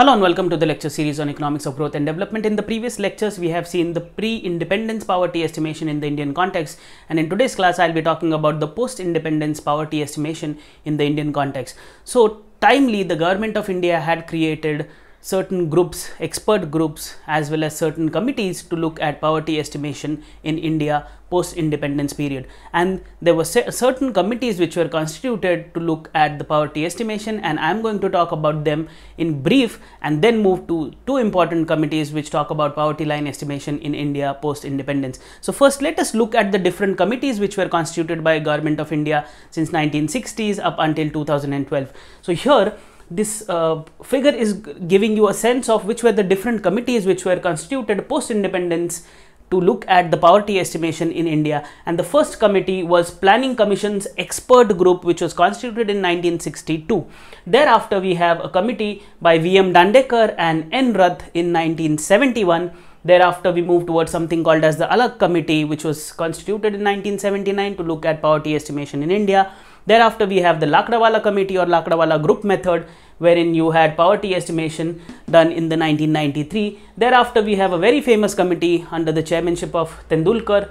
Hello and welcome to the lecture series on economics of growth and development. In the previous lectures, we have seen the pre-independence poverty estimation in the Indian context. And in today's class, I'll be talking about the post-independence poverty estimation in the Indian context. So timely, the government of India had created certain groups, expert groups, as well as certain committees to look at poverty estimation in India post independence period. And there were certain committees which were constituted to look at the poverty estimation, and I'm going to talk about them in brief and then move to two important committees which talk about poverty line estimation in India post independence. So, first, let us look at the different committees which were constituted by Government of India since 1960s up until 2012. So, here this uh, figure is giving you a sense of which were the different committees which were constituted post independence to look at the poverty estimation in India. And the first committee was Planning Commission's expert group, which was constituted in 1962. Thereafter, we have a committee by V.M. Dandekar and N. Rath in 1971. Thereafter, we move towards something called as the Alagh Committee, which was constituted in 1979 to look at poverty estimation in India. Thereafter, we have the Lakdawala Committee or Lakdawala Group method, wherein you had poverty estimation done in the 1993. Thereafter, we have a very famous committee under the chairmanship of Tendulkar,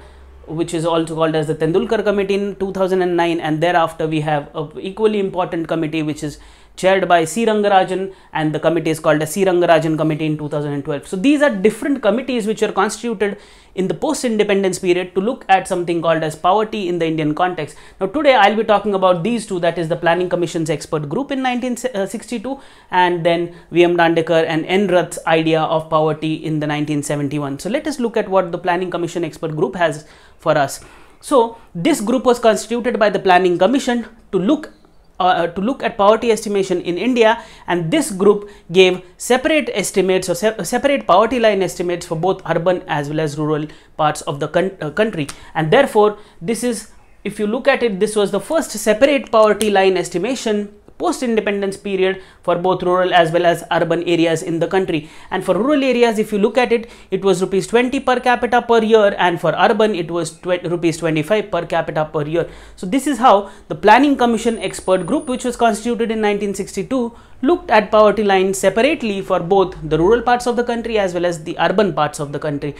which is also called as the Tendulkar Committee in 2009. And thereafter, we have a equally important committee, which is chaired by C. Rangarajan and the committee is called the C. Rangarajan Committee in 2012. So these are different committees which are constituted in the post-independence period to look at something called as poverty in the Indian context. Now today I'll be talking about these two that is the Planning Commission's expert group in 1962 and then V.M. Dandekar and N. Rath's idea of poverty in the 1971. So let us look at what the Planning Commission expert group has for us. So this group was constituted by the Planning Commission to look uh, to look at poverty estimation in India and this group gave separate estimates or se separate poverty line estimates for both urban as well as rural parts of the uh, country. And therefore this is if you look at it this was the first separate poverty line estimation post independence period for both rural as well as urban areas in the country. And for rural areas if you look at it it was rupees 20 per capita per year and for urban it was rupees 25 per capita per year. So this is how the planning commission expert group which was constituted in 1962 looked at poverty lines separately for both the rural parts of the country as well as the urban parts of the country.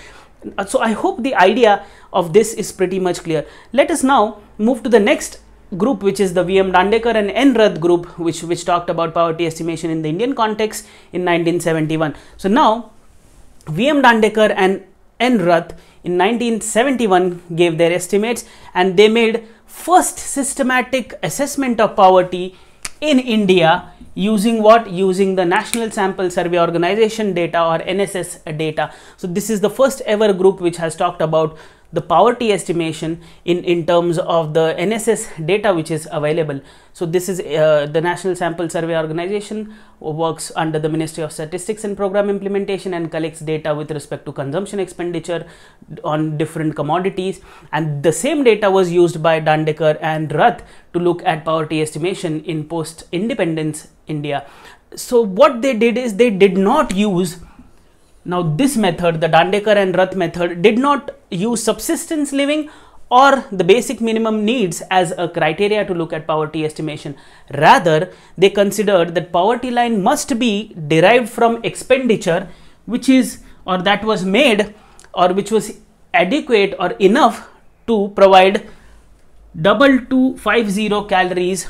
So i hope the idea of this is pretty much clear. Let us now move to the next group which is the VM Dandekar and N. Rath group which, which talked about poverty estimation in the Indian context in 1971. So now VM Dandekar and N. Rath in 1971 gave their estimates and they made first systematic assessment of poverty in India using what using the national sample survey organization data or nss data so this is the first ever group which has talked about the poverty estimation in, in terms of the NSS data which is available. So this is uh, the National Sample Survey Organization works under the Ministry of Statistics and Program Implementation and collects data with respect to consumption expenditure on different commodities and the same data was used by Dandekar and Rath to look at poverty estimation in post-independence India. So what they did is they did not use now this method, the Dandekar and Rath method did not use subsistence living or the basic minimum needs as a criteria to look at poverty estimation. Rather, they considered that poverty line must be derived from expenditure which is or that was made or which was adequate or enough to provide double to 50 calories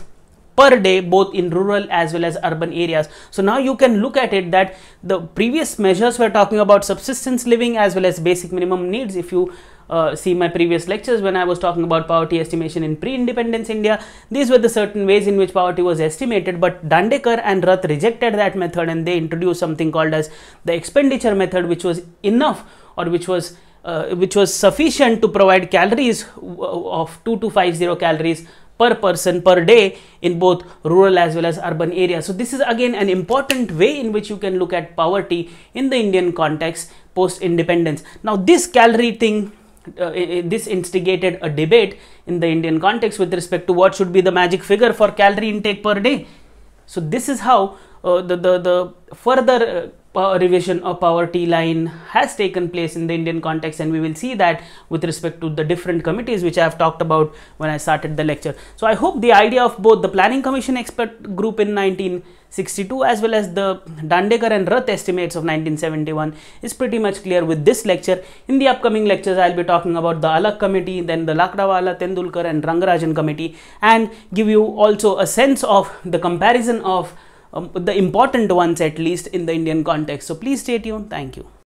per day both in rural as well as urban areas. So now you can look at it that the previous measures were talking about subsistence living as well as basic minimum needs. If you uh, see my previous lectures when I was talking about poverty estimation in pre-independence India, these were the certain ways in which poverty was estimated but Dandekar and Rath rejected that method and they introduced something called as the expenditure method which was enough or which was uh, which was sufficient to provide calories of 2 to 50 calories per person per day in both rural as well as urban areas. So this is again an important way in which you can look at poverty in the Indian context post independence. Now this calorie thing uh, this instigated a debate in the Indian context with respect to what should be the magic figure for calorie intake per day. So this is how uh, the, the, the further uh, revision of poverty line has taken place in the Indian context and we will see that with respect to the different committees which I have talked about when I started the lecture. So I hope the idea of both the planning commission expert group in 1962 as well as the Dandekar and Rath estimates of 1971 is pretty much clear with this lecture. In the upcoming lectures, I'll be talking about the Alagh committee, then the Lakdawala, Tendulkar and Rangarajan committee and give you also a sense of the comparison of um, the important ones at least in the Indian context. So please stay tuned. Thank you.